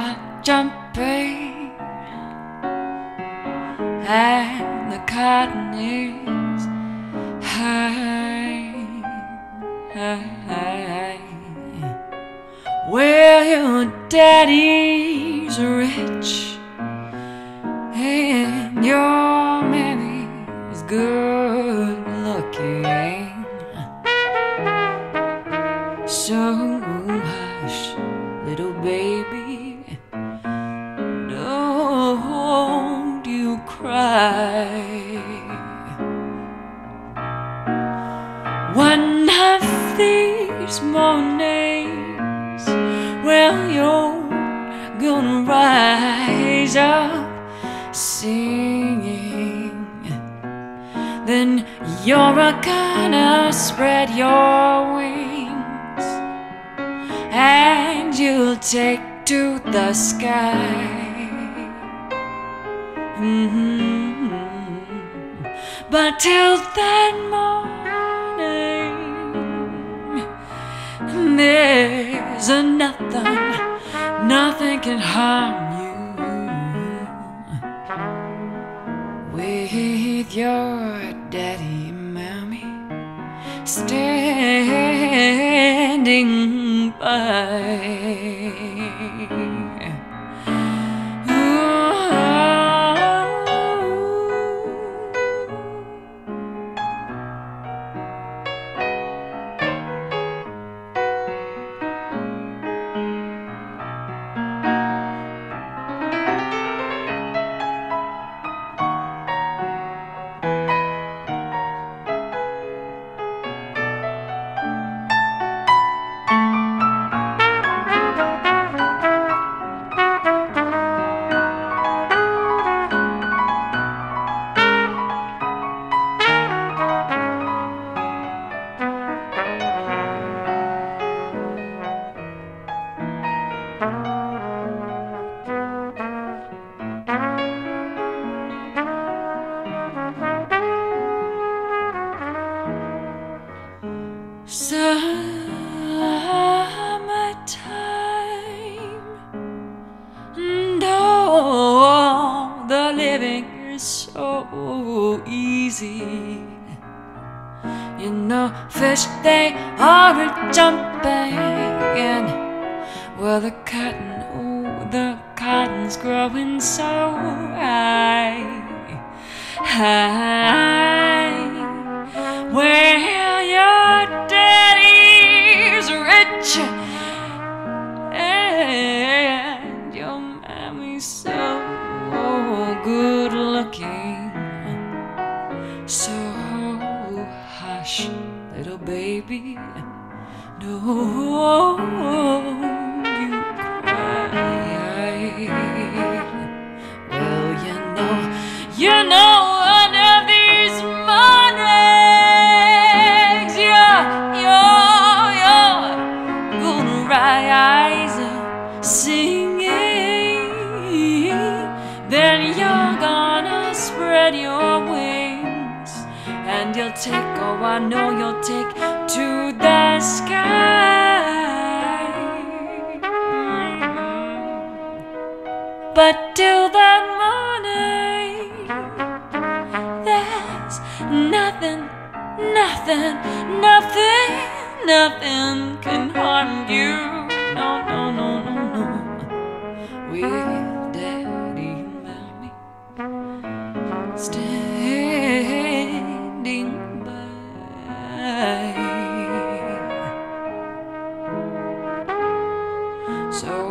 I'm jumping and the cotton is high. Well, your daddy's rich and your mammy's good. Cry. One of these mornings, well, you're gonna rise up singing. Then you're gonna spread your wings and you'll take to the sky. Mhm. But till that morning, there's nothing, nothing can harm you with your daddy, mommy, standing by. Summertime, and oh, the living is so easy. You know, fish they are jumping, well, the cotton, oh, the cotton's growing so high, high. Well, good looking. So hush, little baby, don't Then you're gonna spread your wings and you'll take, oh, I know you'll take to the sky. But till that morning, there's nothing, nothing, nothing, nothing can harm you. No, no, no, no, no. We. So